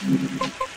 Ha ha ha!